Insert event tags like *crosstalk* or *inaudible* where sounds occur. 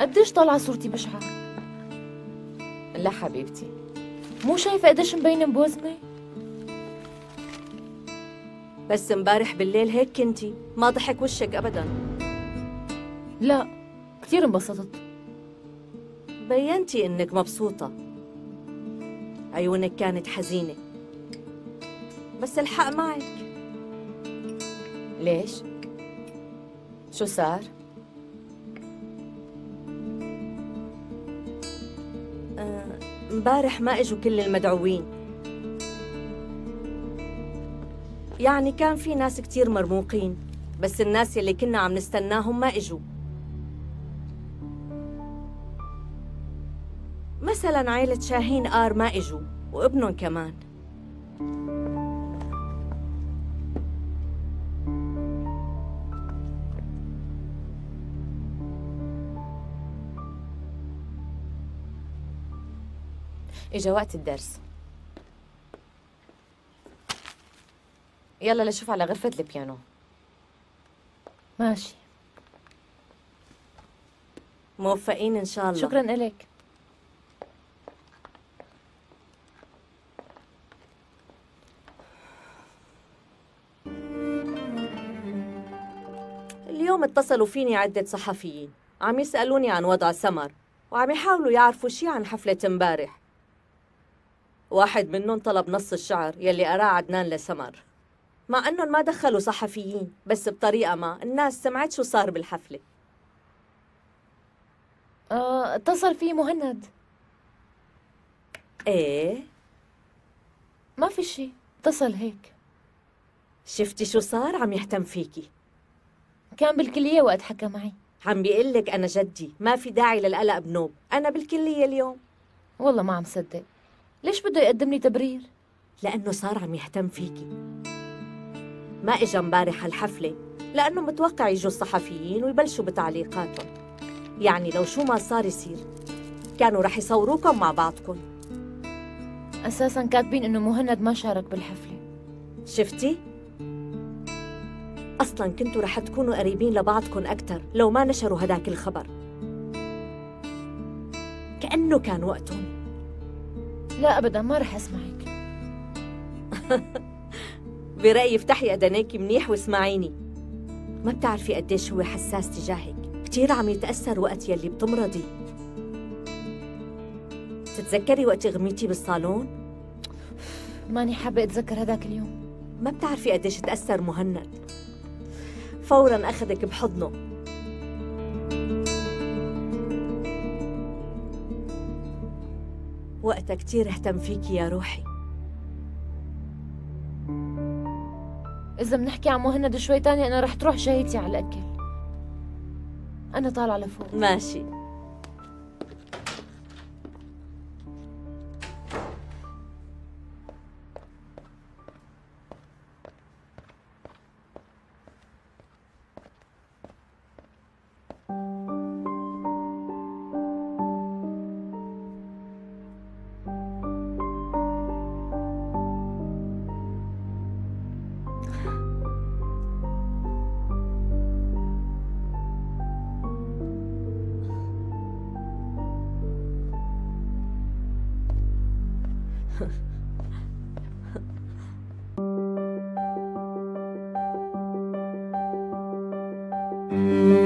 قديش طالعة صورتي بشعة لا حبيبتي. مو شايفة قديش مبينة بوزمة بس امبارح بالليل هيك كنتي ما ضحك وشك ابدا. لا كثير انبسطت. بينتي إنك مبسوطة. عيونك كانت حزينة. بس الحق معك. ليش؟ شو صار؟ امبارح ما إجوا كل المدعوين. يعني كان في ناس كتير مرموقين بس الناس يلي كنا عم نستناهم ما إجوا. مثلا عائلة شاهين آر ما إجوا وابنهم كمان. إجا وقت الدرس. يلا لشوف على غرفة البيانو. ماشي. موفقين إن شاء الله. شكرا إلك اليوم اتصلوا فيني عدة صحفيين. عم يسألوني عن وضع سمر وعم يحاولوا يعرفوا شي عن حفلة امبارح. واحد منهم طلب نص الشعر يلي قراه عدنان لسمر. مع إنهم ما دخلوا صحفيين بس بطريقة ما الناس سمعت شو صار بالحفلة. آه، اتصل في مهند. إيه؟ ما في شي اتصل هيك. شفتي شو صار؟ عم يهتم فيكي. كان بالكلية وقت حكى معي. عم بيقلك أنا جدي ما في داعي للقلق بنوب. أنا بالكلية اليوم. والله ما عم صدق. ليش بده يقدم لي تبرير؟ لأنه صار عم يهتم فيكي. ما إجا امبارح الحفلة لأنه متوقع يجوا الصحفيين ويبلشوا بتعليقاتهم. يعني لو شو ما صار يصير كانوا رح يصوروكم مع بعضكم. أساسا كاتبين إنه مهند ما شارك بالحفلة. شفتي؟ أصلا كنتوا رح تكونوا قريبين لبعضكم أكثر لو ما نشروا هداك الخبر. كأنه كان وقتهم. لا أبدا ما رح أسمعك. *laughs* برأيي افتحي أذنيكي منيح واسمعيني. ما بتعرفي قديش هو حساس تجاهك. كتير عم يتأثر وقت يلي بتمرضي. تتذكري وقت غميتي بالصالون؟ *sighs* ماني حابة أتذكر هداك اليوم. ما بتعرفي قديش تأثر مهند. فورا أخذك بحضنه. وقتها كتير اهتم فيكي يا روحي. إذا بنحكي عن مهند شوي تاني أنا رح تروح شهيتي على الأكل. أنا طالعة لفوق. ماشي. 呵，呵。